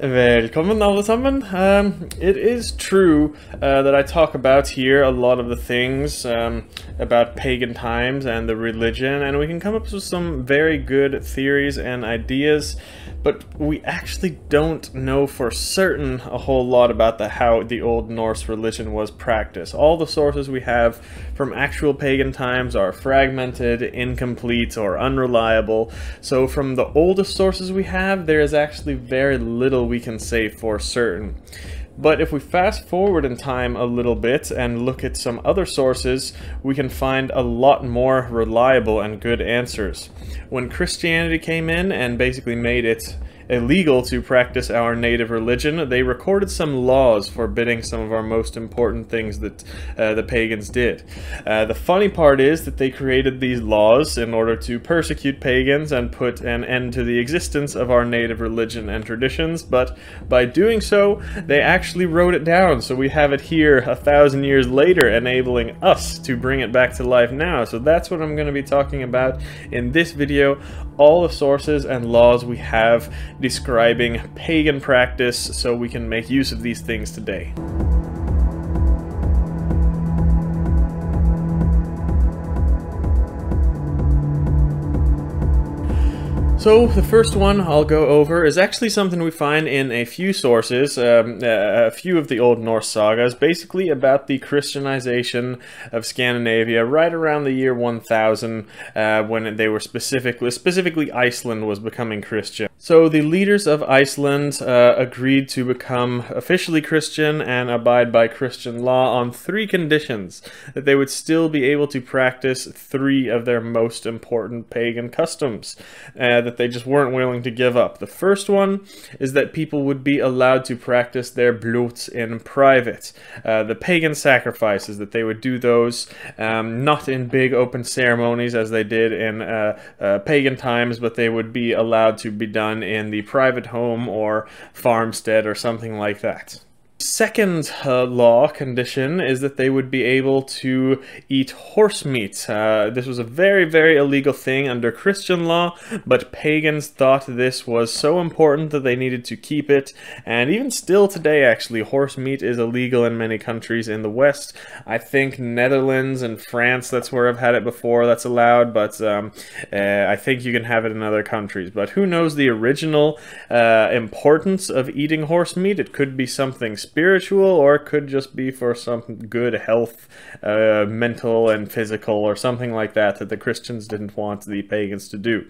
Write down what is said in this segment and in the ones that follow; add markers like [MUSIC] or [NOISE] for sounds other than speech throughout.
Velkommen alle sammen. Um, it is true uh, that I talk about here a lot of the things um, about pagan times and the religion, and we can come up with some very good theories and ideas, but we actually don't know for certain a whole lot about the how the Old Norse religion was practiced. All the sources we have from actual pagan times are fragmented, incomplete, or unreliable. So from the oldest sources we have, there is actually very little we can say for certain. But if we fast forward in time a little bit and look at some other sources, we can find a lot more reliable and good answers. When Christianity came in and basically made it illegal to practice our native religion, they recorded some laws forbidding some of our most important things that uh, the pagans did. Uh, the funny part is that they created these laws in order to persecute pagans and put an end to the existence of our native religion and traditions, but by doing so, they actually wrote it down, so we have it here a thousand years later, enabling us to bring it back to life now. So that's what I'm going to be talking about in this video, all the sources and laws we have describing pagan practice so we can make use of these things today. So the first one I'll go over is actually something we find in a few sources, um, uh, a few of the Old Norse sagas, basically about the Christianization of Scandinavia right around the year 1000 uh, when they were specifically, specifically Iceland was becoming Christian. So the leaders of Iceland uh, agreed to become officially Christian and abide by Christian law on three conditions, that they would still be able to practice three of their most important pagan customs. Uh, that they just weren't willing to give up. The first one is that people would be allowed to practice their blots in private. Uh, the pagan sacrifices, that they would do those um, not in big open ceremonies as they did in uh, uh, pagan times, but they would be allowed to be done in the private home or farmstead or something like that. Second uh, law condition is that they would be able to eat horse meat. Uh, this was a very, very illegal thing under Christian law, but pagans thought this was so important that they needed to keep it. And even still today, actually, horse meat is illegal in many countries in the West. I think Netherlands and France, that's where I've had it before, that's allowed, but um, uh, I think you can have it in other countries. But who knows the original uh, importance of eating horse meat? It could be something spiritual or it could just be for some good health, uh, mental and physical or something like that that the Christians didn't want the pagans to do.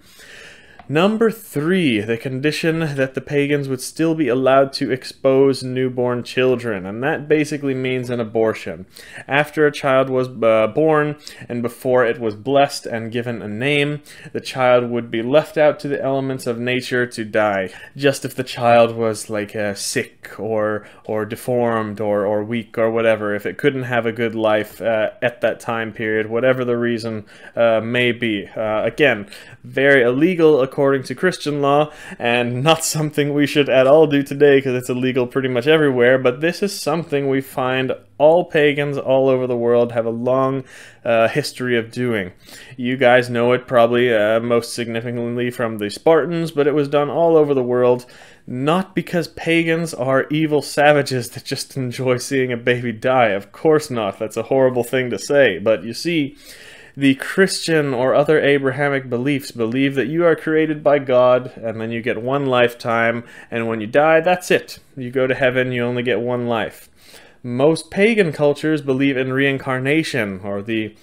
Number three, the condition that the pagans would still be allowed to expose newborn children, and that basically means an abortion. After a child was uh, born and before it was blessed and given a name, the child would be left out to the elements of nature to die. Just if the child was like uh, sick or or deformed or, or weak or whatever, if it couldn't have a good life uh, at that time period, whatever the reason uh, may be. Uh, again, very illegal according to Christian law, and not [LAUGHS] something we should at all do today because it's illegal pretty much everywhere, but this is something we find all pagans all over the world have a long uh, history of doing. You guys know it probably uh, most significantly from the Spartans, but it was done all over the world, not because pagans are evil savages that just [LAUGHS] enjoy seeing a baby die. Of course not. That's a horrible thing to say. But you see, the Christian or other Abrahamic beliefs believe that you are created by God and then you get one lifetime, and when you die, that's it. You go to heaven, you only get one life. Most pagan cultures believe in reincarnation or the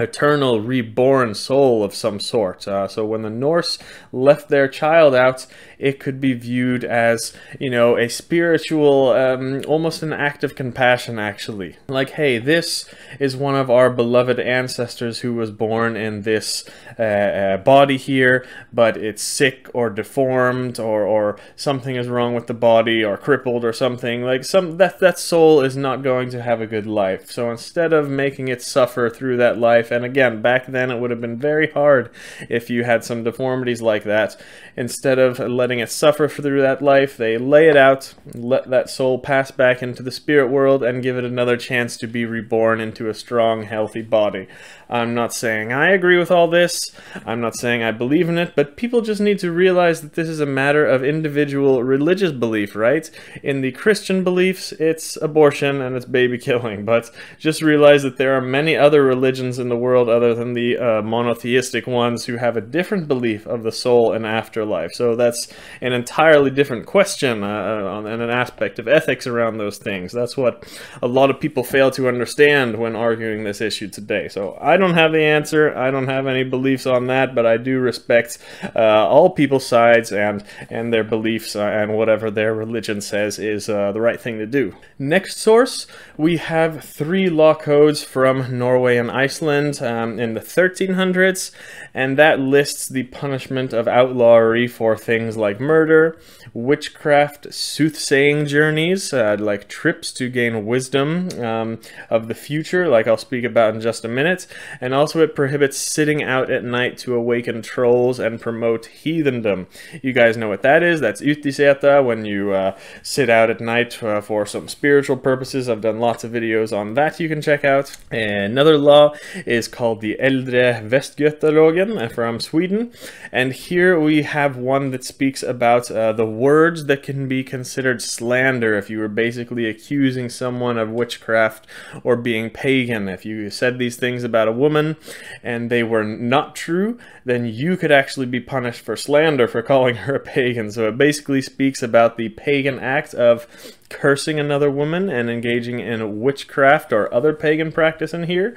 eternal reborn soul of some sort. Uh, so when the Norse left their child out, it could be viewed as, you know, a spiritual, um, almost an act of compassion, actually. Like, hey, this is one of our beloved ancestors who was born in this uh, uh, body here, but it's sick or deformed or, or something is wrong with the body or crippled or something. Like, some that, that soul is not going to have a good life. So instead of making it suffer through that life, life. And again, back then it would have been very hard if you had some deformities like that. Instead of letting it suffer through that life, they lay it out, let that soul pass back into the spirit world, and give it another chance to be reborn into a strong, healthy body. I'm not saying I agree with all this. I'm not saying I believe in it, but people just need to realize that this is a matter of individual religious belief, right? In the Christian beliefs, it's abortion and it's baby killing, but just realize that there are many other religions in the world other than the uh, monotheistic ones who have a different belief of the soul and afterlife. So that's an entirely different question uh, and an aspect of ethics around those things. That's what a lot of people fail to understand when arguing this issue today. So I don't have the answer. I don't have any beliefs on that, but I do respect uh, all people's sides and and their beliefs uh, and whatever their religion says is uh, the right thing to do. Next source, we have three law codes from Norway and Iceland um, in the 1300s, and that lists the punishment of outlawry for things like murder, witchcraft, soothsaying journeys, uh, like trips to gain wisdom um, of the future, like I'll speak about in just a minute, and also it prohibits sitting out at night to awaken trolls and promote heathendom. You guys know what that is. That's utiseta, when you uh, sit out at night uh, for some spiritual purposes. I've done lots of videos on that you can check out. Another law is called the Äldre Västgötalagen from Sweden. And here we have one that speaks about uh, the words that can be considered slander if you were basically accusing someone of witchcraft or being pagan. If you said these things about a woman and they were not true, then you could actually be punished for slander for [LAUGHS] calling her a pagan. So it basically speaks about the pagan act of cursing another woman and engaging in witchcraft or other pagan practice in here.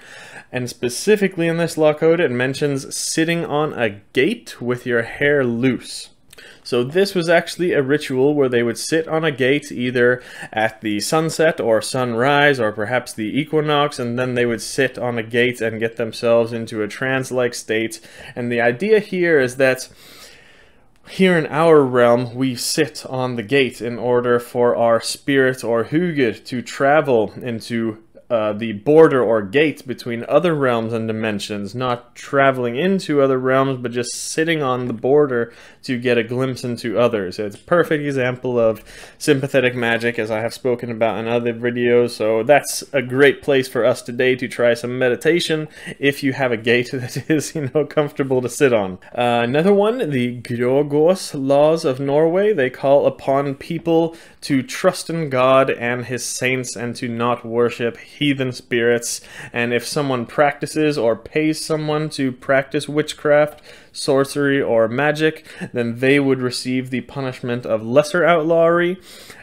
And specifically in this law code, it mentions sitting on a gate with your hair loose. So this was actually a ritual where they would sit on a gate either at the sunset or sunrise or perhaps the equinox and then they would sit on a gate and get themselves into a trance-like state. And the idea here is that here in our realm, we sit on the gate in order for our spirit or hugid to travel into uh, the border or gate between other realms and dimensions, not traveling into other realms, but just sitting on the border to get a glimpse into others. It's a perfect example of sympathetic magic, as I have spoken about in other videos, so that's a great place for us today to try some meditation if you have a gate [LAUGHS] that is, you know, comfortable to sit on. Uh, another one, the Grågås laws of Norway, they call upon people to trust in God and his saints and to not worship heathen spirits, and if someone practices or pays someone to practice witchcraft, sorcery, or magic, then they would receive the punishment of lesser outlawry.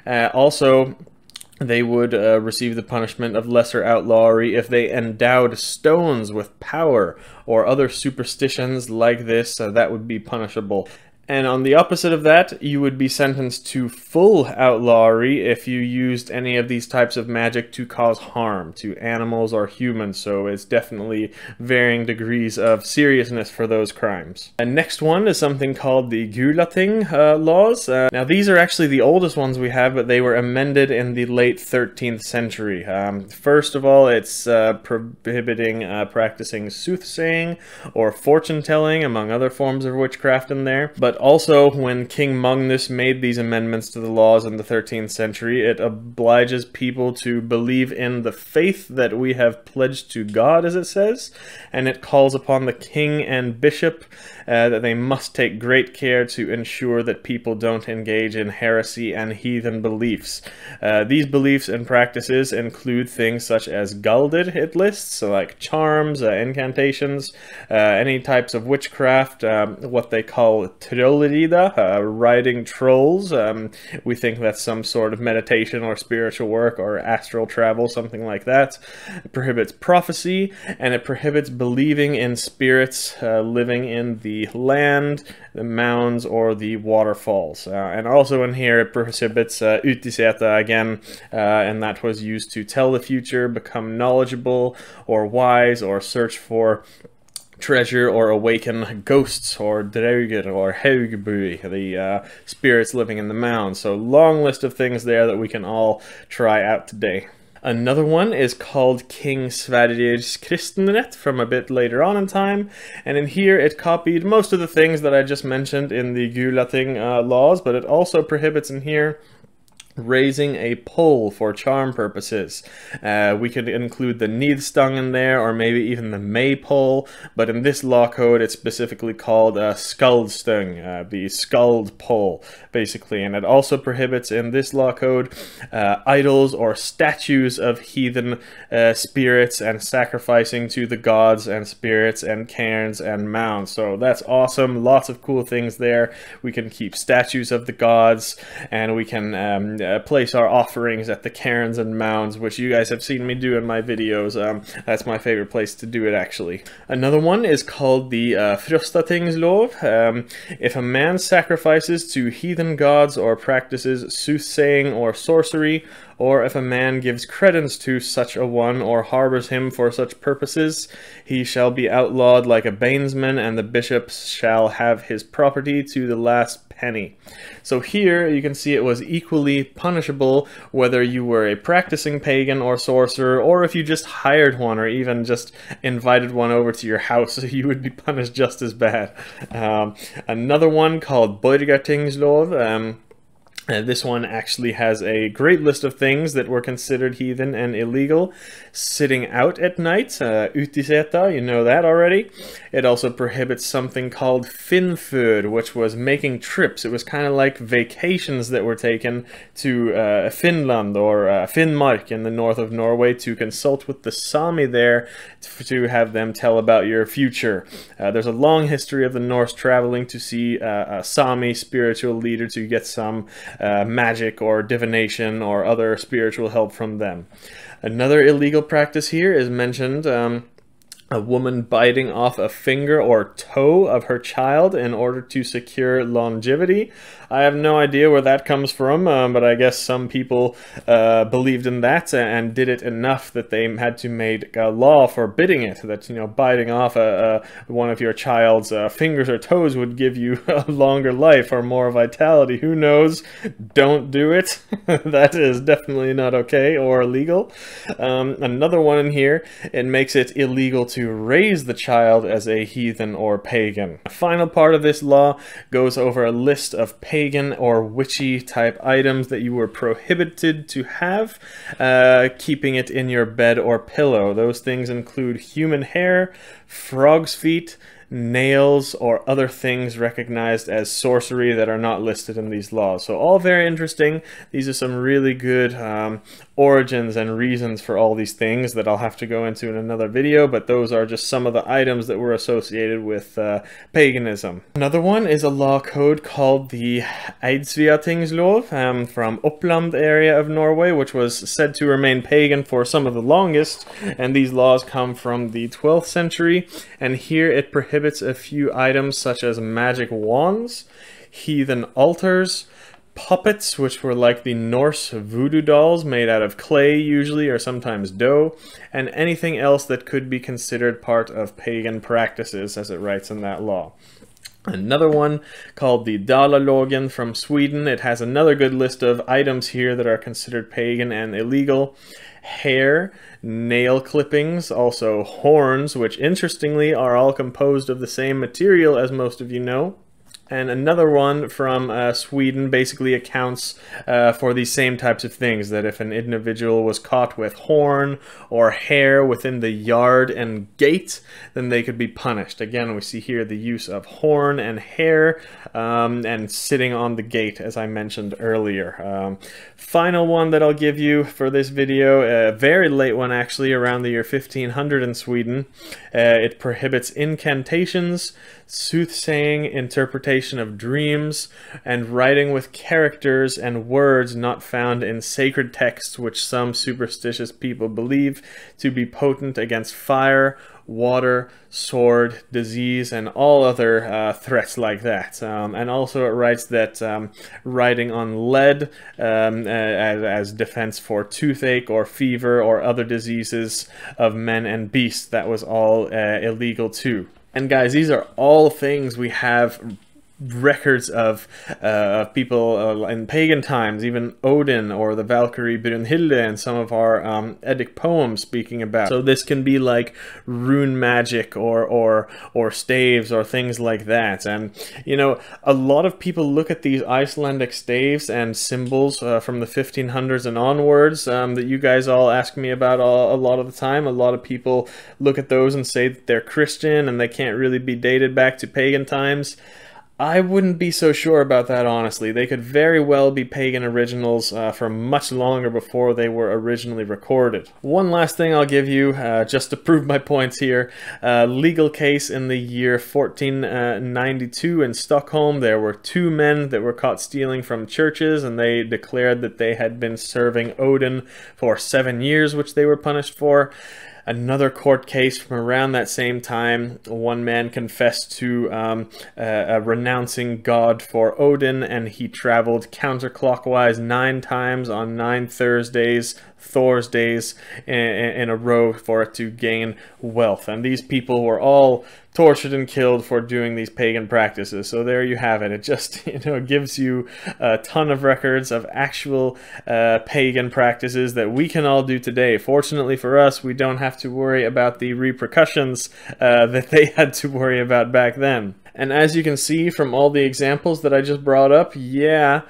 Uh, also, they would uh, receive the punishment of lesser outlawry if they endowed stones with power or other superstitions like this, that would be punishable. And on the opposite of that, you would be sentenced to full outlawry if you used any of these types of magic to cause harm to animals or humans. So it's definitely varying degrees of seriousness for those crimes. And next one is something called the Gulating uh, laws. Uh, now these are actually the oldest ones we have, but they were amended in the late 13th century. Um, first of all, it's uh, prohibiting uh, practicing soothsaying or fortune telling, among other forms of witchcraft in there. But also, when King Magnus made these amendments to the laws in the 13th century, it obliges people to believe in the faith that we have pledged to God, as it says, and it calls upon the king and bishop uh, that they must take great care to ensure that people don't engage in heresy and heathen beliefs. Uh, these beliefs and practices include things such as galdir, it lists, so like charms, uh, incantations, uh, any types of witchcraft, um, what they call uh, riding trolls. Um, we think that's some sort of meditation or spiritual work or astral travel, something like that. It prohibits prophecy, and it prohibits believing in spirits uh, living in the the land, the mounds, or the waterfalls. Uh, and also in here it prohibits uh, utiseta again, uh, and that was used to tell the future, become knowledgeable or wise, or search for treasure or awaken ghosts or draugr or haugbui, the uh, spirits living in the mound. So long list of things there that we can all try out today. Another one is called King Sverrir's Kristenret from a bit later on in time, and in here it copied most of the things that I just mentioned in the Gulating uh, laws, but it also prohibits in here raising a pole for charm purposes. Uh, we could include the Nidstang in there, or maybe even the Maypole, but in this law code it's specifically called a Skuldstang, uh, the skulled pole, basically. And it also prohibits in this law code uh, idols or statues of heathen uh, spirits and sacrificing to the gods and spirits and cairns and mounds. So that's awesome. Lots of cool things there. We can keep statues of the gods, and we can um, uh, place our offerings at the cairns and mounds, which you guys have seen me do in my videos. Um, that's my favorite place to do it, actually. Another one is called the uh, Frostatingslov. Um, if a man sacrifices to heathen gods or practices soothsaying or sorcery, or if a man gives credence to such a one or harbors him for such purposes, he shall be outlawed like a bainsman, and the bishop shall have his property to the last penny. So here you can see it was equally punishable whether you were a practicing pagan or sorcerer or if you just hired one or even just invited one over to your house, [LAUGHS] you would be punished just as bad. Um, another one called Borgartingslov. Um, uh, this one actually has a great list of things that were considered heathen and illegal. Sitting out at night, uh, utiseta, you know that already. It also prohibits something called finfur, which was making trips. It was kind of like vacations that were taken to uh, Finland or uh, Finnmark in the north of Norway to consult with the Sami there to have them tell about your future. Uh, there's a long history of the Norse traveling to see uh, a Sami spiritual leader to get some uh, magic or divination or other spiritual help from them. Another illegal practice here is mentioned um, a woman biting off a finger or toe of her child in order to secure longevity. I have no idea where that comes from, um, but I guess some people uh, believed in that and did it enough that they had to make a law forbidding it. That you know, biting off a, a one of your child's uh, fingers or toes would give you [LAUGHS] a longer life or more vitality. Who knows? Don't do it. [LAUGHS] that is definitely not okay or illegal. Um, another one in here, it makes it illegal to to raise the child as a heathen or pagan. The final part of this law goes over a list of pagan or witchy type items that you were prohibited to have, uh, keeping it in your bed or pillow. Those things include human hair, frog's feet, nails, or other things recognized as sorcery that are not listed in these laws. So all very interesting. These are some really good um, origins and reasons for all these things that I'll have to go into in another video, but those are just some of the items that were associated with uh, paganism. Another one is a law code called the Eidsivatingslov um, from Uppland area of Norway, which was said to remain pagan for some of the longest, and these laws come from the 12th century, and here it prohibits a few items such as magic wands, heathen altars, puppets, which were like the Norse voodoo dolls made out of clay usually, or sometimes dough, and anything else that could be considered part of pagan practices, as it writes in that law. Another one called the Dalalogen from Sweden. It has another good list of items here that are considered pagan and illegal. Hair, nail clippings, also horns, which interestingly are all composed of the same material as most of you know. And another one from uh, Sweden basically accounts uh, for these same types of things, that if an individual was caught with horn or hair within the yard and gate, then they could be punished. Again, we see here the use of horn and hair um, and sitting on the gate, as I mentioned earlier. Um, final one that I'll give you for this video, a very late one actually, around the year 1500 in Sweden. Uh, it prohibits incantations, soothsaying, interpretation of dreams, and writing with characters and words not found in sacred texts which some superstitious people believe to be potent against fire, water, sword, disease, and all other uh, threats like that. Um, and also it writes that um, writing on lead um, as, as, defense for toothache or fever or other diseases of men and beasts, that was all uh, illegal too. And guys, these are all things we have records of, uh, people uh, in pagan times, even Odin or the Valkyrie Brunhilde and some of our um, Eddic poems speaking about. So this can be like rune magic or, or, or staves or things like that. And, you know, a lot of people look at these Icelandic staves and symbols uh, from the 1500s and onwards um, that you guys all ask me about a, a lot of the time. A lot of people look at those and say that they're Christian and they can't really be dated back to pagan times. I wouldn't be so sure about that, honestly. They could very well be pagan originals uh, for much longer before they were originally recorded. One last thing I'll give you, uh, just to [LAUGHS] prove my points here. Uh, legal case in the year 1492 in Stockholm. There were two men that were caught stealing from churches, and they declared that they had been serving Odin for seven years, which they were punished for. Another court case from around that same time, one man confessed to um, uh, uh, renouncing God for Odin, and he traveled counterclockwise nine times on nine Thursdays Thor's days in, in, a row for it to gain wealth. And these people were all tortured and killed for doing these pagan practices. So there you have it. It just [LAUGHS] you know gives you a ton of records of actual uh, pagan practices that we can all do today. Fortunately for us, we don't have to worry about the repercussions uh, that they [LAUGHS] had to worry about back then. And as you can see from all the examples that I just brought up, yeah,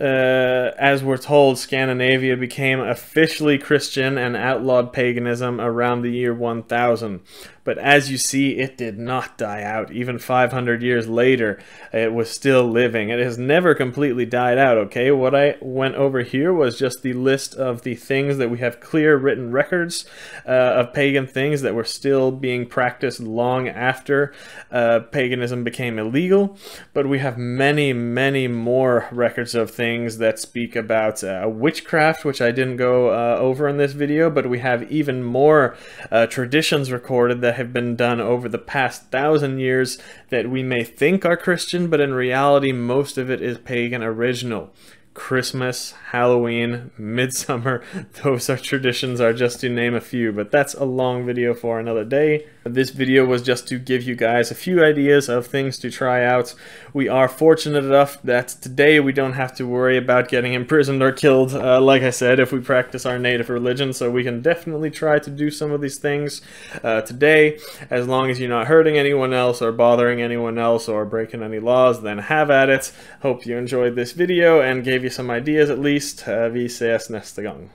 uh, as we're told, Scandinavia became officially Christian and outlawed paganism around the year 1000. But as you see, it did not die out. Even 500 years later, it was still living. It has never completely died out, okay? What I went over here was just the list of the things that we have clear written records uh, of pagan things that were still being practiced long after uh, paganism became illegal. But we have many, many more records of things that speak about uh, witchcraft, which I didn't go uh, over in this video, but we have even more uh, traditions recorded that that have been done over the past thousand years that we may think are Christian, but in reality, most of it is pagan original. Christmas, Halloween, Midsummer, [LAUGHS] those are traditions are just to name a few, but that's a long video for another day. This video was just to give you guys a few ideas of things to try out. We are fortunate enough that today we don't have to worry about getting imprisoned or killed, uh, like I said, if we practice our native religion, so we can definitely try to do some of these things uh, today, as long as you're not hurting anyone else or bothering anyone else or breaking any laws, then have at it. Hope you enjoyed this video and gave you some ideas at least. Vi ses nästa gång.